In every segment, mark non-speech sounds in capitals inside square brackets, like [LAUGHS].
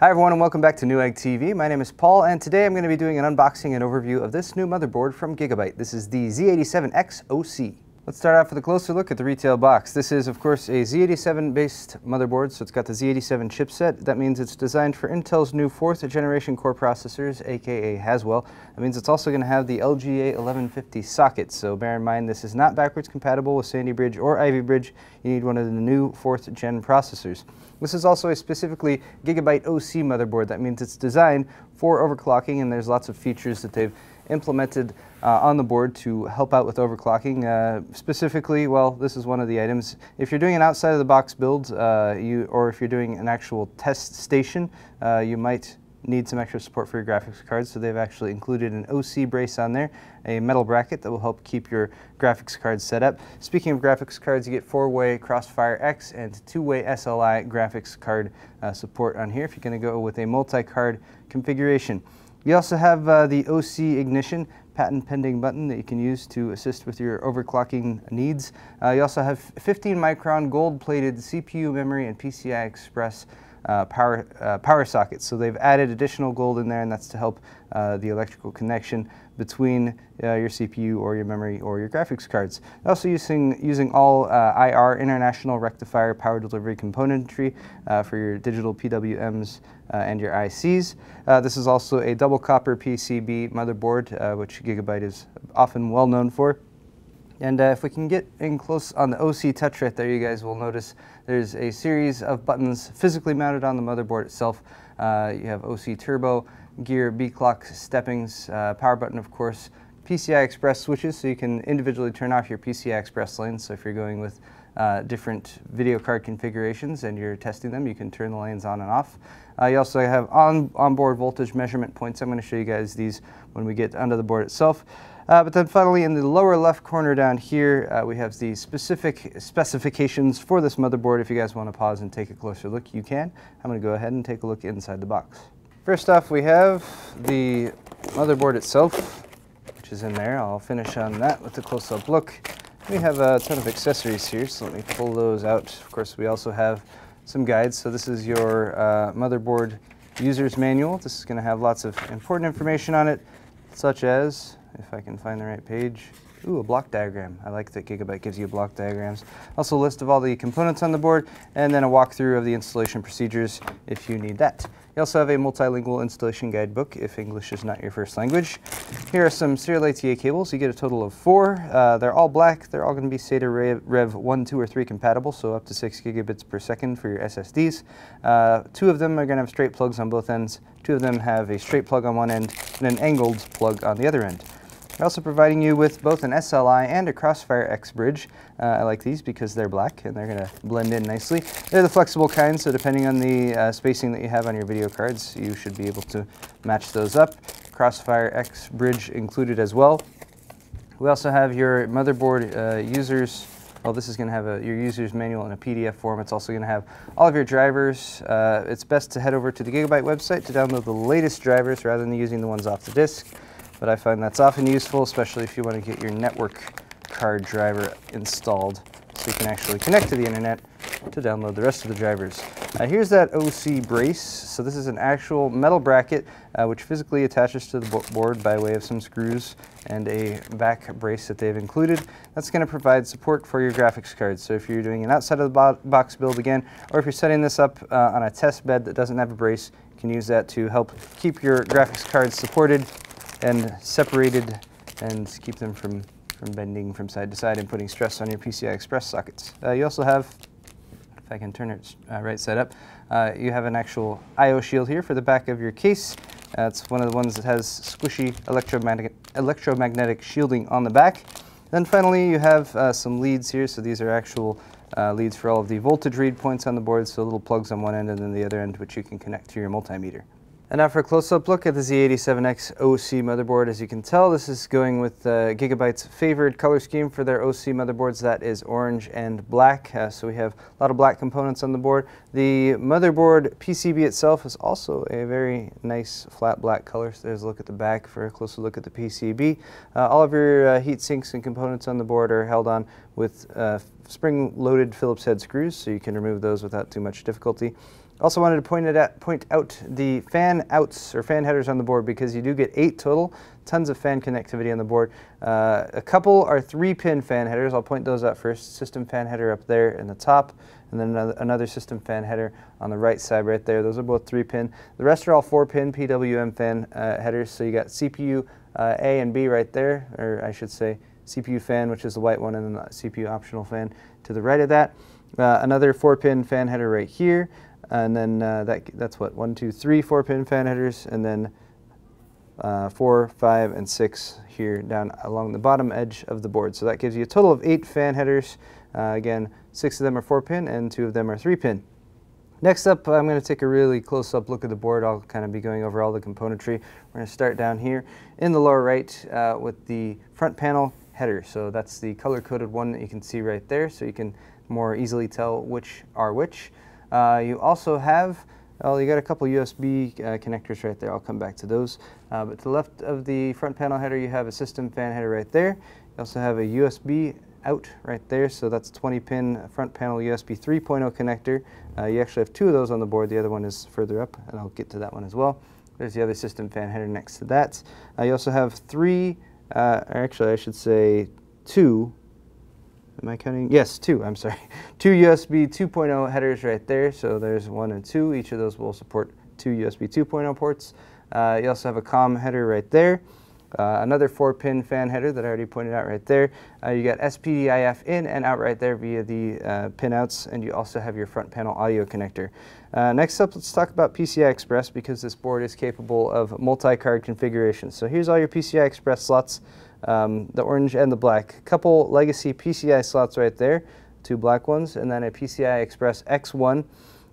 Hi everyone and welcome back to Newegg TV. My name is Paul and today I'm going to be doing an unboxing and overview of this new motherboard from Gigabyte. This is the Z87X OC. Let's start off with a closer look at the retail box. This is, of course, a Z87 based motherboard, so it's got the Z87 chipset. That means it's designed for Intel's new fourth generation core processors, aka Haswell. That means it's also going to have the LGA 1150 socket, so bear in mind this is not backwards compatible with Sandy Bridge or Ivy Bridge. You need one of the new fourth gen processors. This is also a specifically Gigabyte OC motherboard. That means it's designed for overclocking, and there's lots of features that they've implemented uh, on the board to help out with overclocking. Uh, specifically, well, this is one of the items. If you're doing an outside of the box build, uh, you, or if you're doing an actual test station, uh, you might need some extra support for your graphics cards, so they've actually included an OC brace on there, a metal bracket that will help keep your graphics cards set up. Speaking of graphics cards, you get four-way Crossfire X and two-way SLI graphics card uh, support on here if you're going to go with a multi-card configuration. You also have uh, the OC ignition patent pending button that you can use to assist with your overclocking needs. Uh, you also have 15 micron gold plated CPU memory and PCI Express uh, power, uh, power sockets. So they've added additional gold in there and that's to help uh, the electrical connection between uh, your CPU or your memory or your graphics cards. Also using, using all uh, IR International Rectifier power delivery componentry uh, for your digital PWMs and your ICs. this is also a double copper PCB motherboard, which Gigabyte is often well known for. And uh, if we can get in close on the OC touch right there, you guys will notice there's a series of buttons physically mounted on the motherboard itself. Uh, you have OC Turbo, gear, B-clock, steppings, uh, power button of course, PCI Express switches so you can individually turn off your PCI Express lanes. So if you're going with uh, different video card configurations and you're testing them, you can turn the lanes on and off. Uh, you also have on onboard voltage measurement points. I'm going to show you guys these when we get under the board itself. Uh, but then finally in the lower left corner down here, uh, we have the specific specifications for this motherboard. If you guys want to pause and take a closer look, you can. I'm going to go ahead and take a look inside the box. First off, we have the motherboard itself, which is in there. I'll finish on that with a close-up look. We have a ton of accessories here, so let me pull those out. Of course, we also have some guides. So this is your uh, motherboard user's manual. This is going to have lots of important information on it, such as if I can find the right page. Ooh, a block diagram. I like that Gigabyte gives you block diagrams. Also a list of all the components on the board, and then a walkthrough of the installation procedures if you need that. You also have a multilingual installation guidebook if English is not your first language. Here are some serial ATA cables. You get a total of four. Uh, they're all black. They're all going to be SATA Rev, Rev 1, 2, or 3 compatible, so up to 6 gigabits per second for your SSDs. Uh, two of them are going to have straight plugs on both ends. Two of them have a straight plug on one end and an angled plug on the other end. They're also providing you with both an SLI and a Crossfire X bridge. Uh, I like these because they're black and they're going to blend in nicely. They're the flexible kind, so depending on the uh, spacing that you have on your video cards, you should be able to match those up. Crossfire X bridge included as well. We also have your motherboard uh, users well, this is going to have a, your user's manual in a PDF form. It's also going to have all of your drivers. Uh, it's best to head over to the Gigabyte website to download the latest drivers rather than using the ones off the disk but I find that's often useful, especially if you want to get your network card driver installed so you can actually connect to the internet to download the rest of the drivers. Uh, here's that OC brace. So this is an actual metal bracket uh, which physically attaches to the board by way of some screws and a back brace that they've included. That's going to provide support for your graphics card. So if you're doing an outside of the bo box build again, or if you're setting this up uh, on a test bed that doesn't have a brace, you can use that to help keep your graphics card supported and separated and keep them from, from bending from side to side and putting stress on your PCI Express sockets. Uh, you also have, if I can turn it uh, right side up, uh, you have an actual I.O. shield here for the back of your case. It's one of the ones that has squishy electromagnetic, electromagnetic shielding on the back. Then finally you have uh, some leads here, so these are actual uh, leads for all of the voltage read points on the board, so little plugs on one end and then the other end which you can connect to your multimeter. And now for a close-up look at the Z87X OC motherboard. As you can tell, this is going with uh, Gigabyte's favored color scheme for their OC motherboards. That is orange and black. Uh, so we have a lot of black components on the board. The motherboard PCB itself is also a very nice flat black color. So there's a look at the back for a closer look at the PCB. Uh, all of your uh, heat sinks and components on the board are held on with uh, spring-loaded Phillips head screws, so you can remove those without too much difficulty. Also wanted to point, it point out the fan outs or fan headers on the board because you do get eight total, tons of fan connectivity on the board. Uh, a couple are three pin fan headers. I'll point those out first. System fan header up there in the top and then another, another system fan header on the right side right there. Those are both three pin. The rest are all four pin PWM fan uh, headers. So you got CPU uh, A and B right there, or I should say CPU fan, which is the white one, and then the CPU optional fan to the right of that. Uh, another four pin fan header right here and then uh, that that's what one, two, three, four pin fan headers, and then uh, four, five, and six here down along the bottom edge of the board. So that gives you a total of eight fan headers. Uh, again, six of them are four pin, and two of them are three pin. Next up, I'm going to take a really close-up look at the board. I'll kind of be going over all the componentry. We're going to start down here in the lower right uh, with the front panel header. So that's the color-coded one that you can see right there, so you can more easily tell which are which. Uh, you also have, well, you got a couple USB uh, connectors right there. I'll come back to those. Uh, but to the left of the front panel header, you have a system fan header right there. You also have a USB out right there, so that's 20 pin front panel USB 3.0 connector. Uh, you actually have two of those on the board. The other one is further up, and I'll get to that one as well. There's the other system fan header next to that. Uh, you also have three, uh, actually I should say two Am I counting? Yes, two, I'm sorry. [LAUGHS] Two USB 2.0 headers right there. So there's one and two. Each of those will support two USB 2.0 ports. Uh, you also have a COM header right there. Uh, another four pin fan header that I already pointed out right there. Uh, you got SPDIF in and out right there via the uh, pin outs and you also have your front panel audio connector. Uh, next up let's talk about PCI Express because this board is capable of multi-card configurations. So here's all your PCI Express slots um, the orange and the black. Couple legacy PCI slots right there, two black ones, and then a PCI Express X1.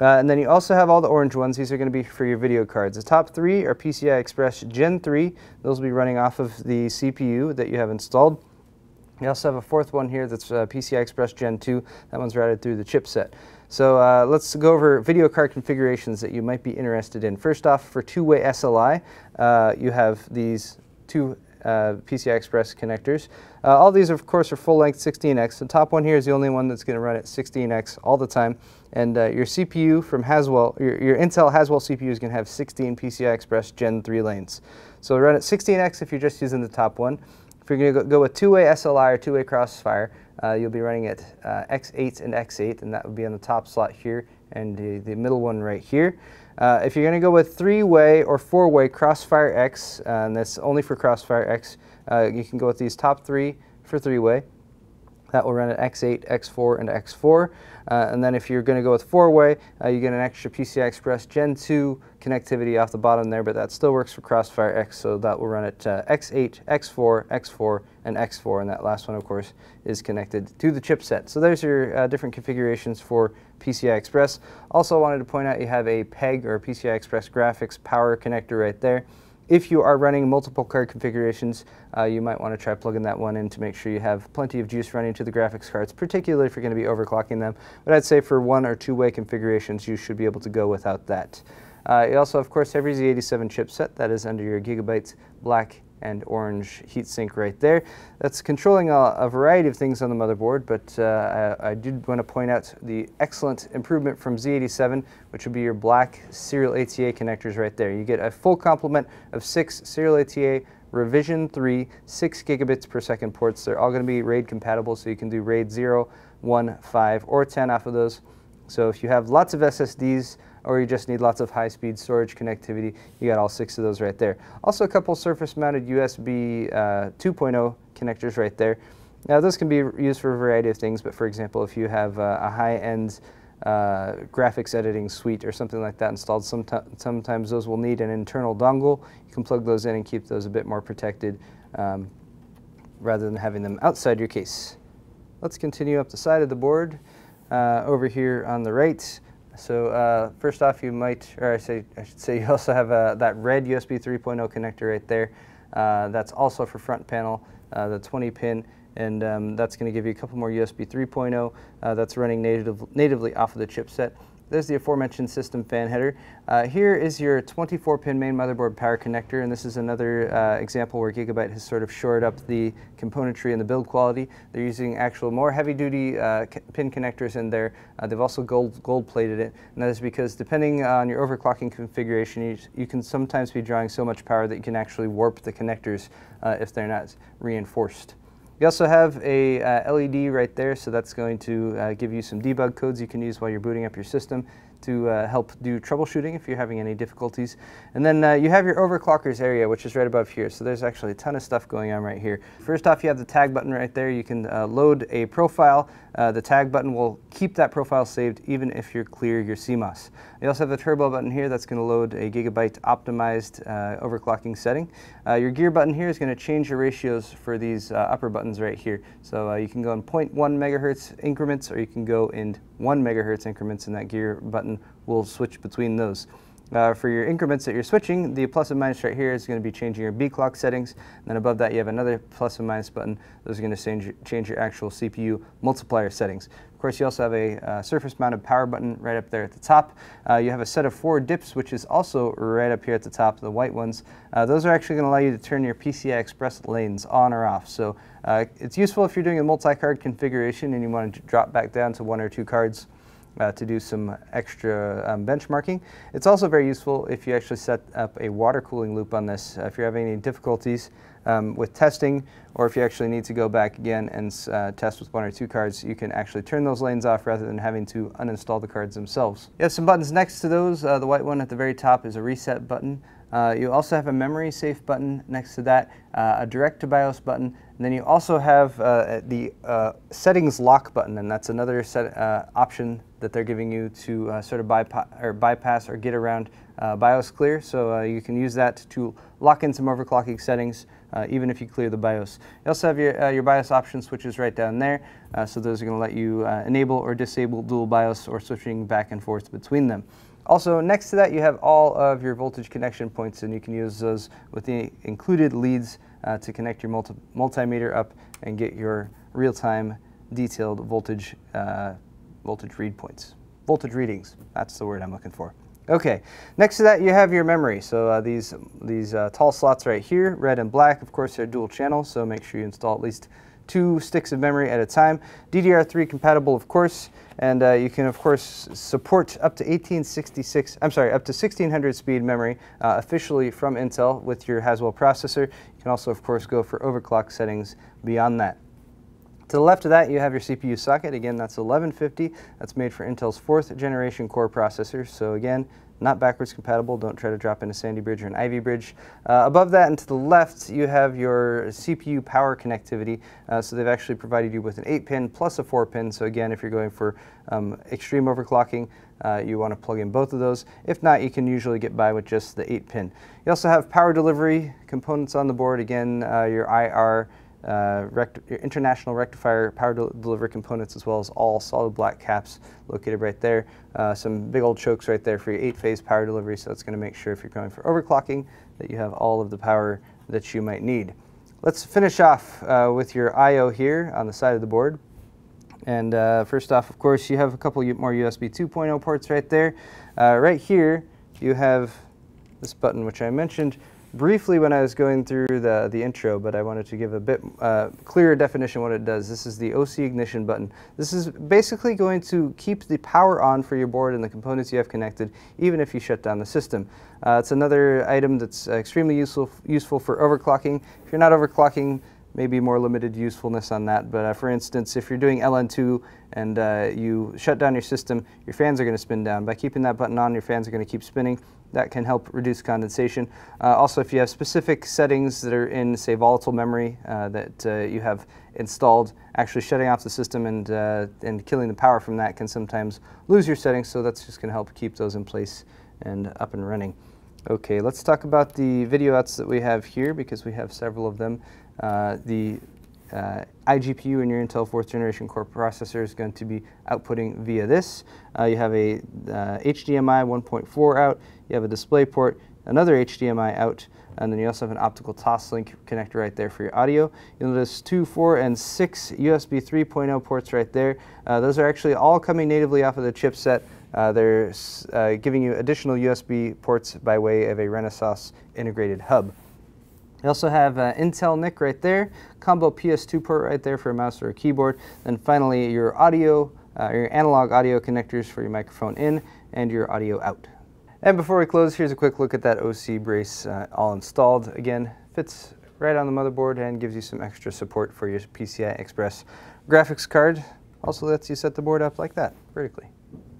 Uh, and then you also have all the orange ones. These are going to be for your video cards. The top three are PCI Express Gen 3. Those will be running off of the CPU that you have installed. You also have a fourth one here that's uh, PCI Express Gen 2. That one's routed through the chipset. So uh, let's go over video card configurations that you might be interested in. First off, for two-way SLI, uh, you have these two uh, PCI Express connectors. Uh, all these, of course, are full-length 16x. The top one here is the only one that's going to run at 16x all the time. And uh, your CPU from Haswell, your, your Intel Haswell CPU is going to have 16 PCI Express Gen 3 lanes. So run at 16x if you're just using the top one. If you're going to go with two-way SLI or two-way crossfire, uh, you'll be running at uh, X8 and X8, and that would be on the top slot here and the, the middle one right here. Uh, if you're going to go with three-way or four-way Crossfire X, uh, and that's only for Crossfire X, uh, you can go with these top three for three-way. That will run at X8, X4, and X4. Uh, and then if you're going to go with four-way, uh, you get an extra PCI Express Gen 2 connectivity off the bottom there, but that still works for Crossfire X, so that will run at uh, X8, X4, X4, and X4, and that last one, of course, is connected to the chipset. So there's your uh, different configurations for PCI Express. Also wanted to point out you have a PEG, or PCI Express Graphics Power connector right there. If you are running multiple card configurations, uh, you might want to try plugging that one in to make sure you have plenty of juice running to the graphics cards, particularly if you're going to be overclocking them. But I'd say for one or two-way configurations, you should be able to go without that. Uh, you also, of course, have your Z87 chipset. That is under your Gigabyte Black and orange heatsink right there. That's controlling a, a, variety of things on the motherboard, but uh, I, I, did want to point out the excellent improvement from Z87, which would be your black serial ATA connectors right there. You get a full complement of six serial ATA revision 3 6 gigabits per second ports. They're all going to be RAID compatible, so you can do RAID 0, 1, 5, or 10 off of those. So if you have lots of SSDs, or you just need lots of high-speed storage connectivity, you got all six of those right there. Also a couple surface-mounted USB uh, 2.0 connectors right there. Now those can be used for a variety of things, but for example, if you have uh, a high-end uh, graphics editing suite or something like that installed, sometimes those will need an internal dongle. You can plug those in and keep those a bit more protected um, rather than having them outside your case. Let's continue up the side of the board. Uh, over here on the right, so uh, first off, you might, or I say, I should say, [LAUGHS] you also have uh, that red USB 3.0 connector right there. Uh, that's also for front panel, uh, the 20 pin, and um, that's going to give you a couple more USB 3.0 uh, that's running native, natively off of the chipset. There's the aforementioned system fan header. Uh, here is your 24-pin main motherboard power connector, and this is another uh, example where Gigabyte has sort of shored up the componentry and the build quality. They're using actual more heavy-duty uh, pin connectors in there. Uh, they've also gold, gold-plated it, and that is because depending on your overclocking configuration, you, you, can sometimes be drawing so much power that you can actually warp the connectors uh, if they're not reinforced. You also have a uh, LED right there, so that's going to uh, give you some debug codes you can use while you're booting up your system to uh, help do troubleshooting if you're having any difficulties. And then uh, you have your overclockers area, which is right above here. So there's actually a ton of stuff going on right here. First off, you have the tag button right there. You can uh, load a profile. Uh, the tag button will keep that profile saved even if you clear your CMOS. You also have the turbo button here that's going to load a gigabyte optimized uh, overclocking setting. Uh, your gear button here is going to change your ratios for these upper buttons right here. So you can go in 0.1 megahertz increments or you can go in 1 megahertz increments in that gear button will switch between those. Uh, for your increments that you're switching, the plus and minus right here is going to be changing your B clock settings. And then above that, you have another plus and minus button. Those are going to change, change your actual CPU multiplier settings. Of course, you also have a uh, surface-mounted power button right up there at the top. Uh, you have a set of four dips, which is also right up here at the top, the white ones. Uh, those are actually going to allow you to turn your PCI Express lanes on or off. So uh, it's useful if you're doing a multi-card configuration and you want to drop back down to one or two cards uh, to do some extra um, benchmarking. It's also very useful if you actually set up a water cooling loop on this. Uh, if you're having any difficulties um, with testing, or if you actually need to go back again and uh, test with one or two cards, you can actually turn those lanes off rather than having to uninstall the cards themselves. You have some buttons next to those. Uh, the white one at the very top is a reset button. Uh, you also have a memory safe button next to that, uh, a direct to BIOS button, and then you also have uh, the uh, settings lock button, and that's another set, uh, option that they're giving you to uh, sort of bypass or, bypass or get around BIOS clear. So you can use that to lock in some overclocking settings, even if you clear the BIOS. You also have your, your BIOS option switches right down there, so those are going to let you enable or disable dual BIOS or switching back and forth between them. Also, next to that, you have all of your voltage connection points, and you can use those with the included leads uh, to connect your multi multimeter up and get your real-time detailed voltage, uh, voltage read points. Voltage readings, that's the word I'm looking for. Okay, next to that you have your memory. So uh, these, these uh, tall slots right here, red and black, of course they're dual channel, so make sure you install at least two sticks of memory at a time. DDR3 compatible, of course, and uh, you can, of course, support up to 1866, I'm sorry, up to 1600 speed memory uh, officially from Intel with your Haswell processor. You can also, of course, go for overclock settings beyond that. To the left of that, you have your CPU socket. Again, that's 1150. That's made for Intel's fourth generation core processor. So again, not backwards compatible. Don't try to drop in a Sandy Bridge or an Ivy Bridge. Uh, above that and to the left, you have your CPU power connectivity. Uh, so they've actually provided you with an 8-pin plus a 4-pin. So again, if you're going for um, extreme overclocking, uh, you want to plug in both of those. If not, you can usually get by with just the 8-pin. You also have power delivery components on the board. Again, uh, your IR uh, international rectifier power del delivery components as well as all solid black caps located right there. Uh, some big old chokes right there for your eight phase power delivery so it's going to make sure if you're going for overclocking that you have all of the power that you might need. Let's finish off uh, with your I.O. here on the side of the board. And uh, first off, of course, you have a couple more USB 2.0 ports right there. Uh, right here, you have this button which I mentioned briefly when I was going through the, the intro, but I wanted to give a bit uh, clearer definition what it does. This is the OC ignition button. This is basically going to keep the power on for your board and the components you have connected, even if you shut down the system. Uh, it's another item that's extremely useful, useful for overclocking. If you're not overclocking, maybe more limited usefulness on that. But uh, for instance, if you're doing LN2 and uh, you shut down your system, your fans are going to spin down. By keeping that button on, your fans are going to keep spinning. That can help reduce condensation. Uh, also, if you have specific settings that are in, say, volatile memory uh, that uh, you have installed, actually shutting off the system and, uh, and killing the power from that can sometimes lose your settings. So that's just going to help keep those in place and up and running. Okay, let's talk about the video outs that we have here because we have several of them. Uh, the uh, iGPU in your Intel 4th generation core processor is going to be outputting via this. Uh, you have a HDMI uh, 1.4 out, you have a DisplayPort, another HDMI out, and then you also have an optical Toslink connector right there for your audio. You'll notice two, four, and six USB 3.0 ports right there. Uh, those are actually all coming natively off of the chipset. Uh, they're uh, giving you additional USB ports by way of a Renesas integrated hub. You also have uh, Intel NIC right there, combo PS2 port right there for a mouse or a keyboard. Then finally your audio, uh, your analog audio connectors for your microphone in and your audio out. And before we close, here's a quick look at that OC brace uh, all installed. Again, fits right on the motherboard and gives you some extra support for your PCI Express graphics card. Also lets you set the board up like that, vertically.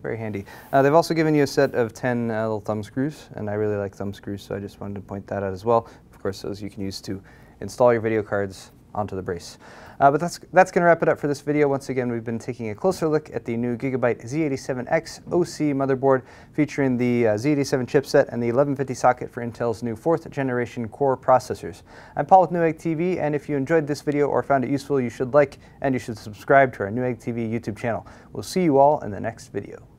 Very handy. Uh, they've also given you a set of 10 uh, little thumb screws, and I really like thumb screws, so I just wanted to point that out as well. Course, those you can use to install your video cards onto the brace. Uh, but that's, that's going to wrap it up for this video. Once again, we've been taking a closer look at the new Gigabyte Z87X OC motherboard featuring the uh, Z87 chipset and the 1150 socket for Intel's new fourth generation core processors. I'm Paul with Newegg TV, and if you enjoyed this video or found it useful, you should like and you should subscribe to our Newegg TV YouTube channel. We'll see you all in the next video.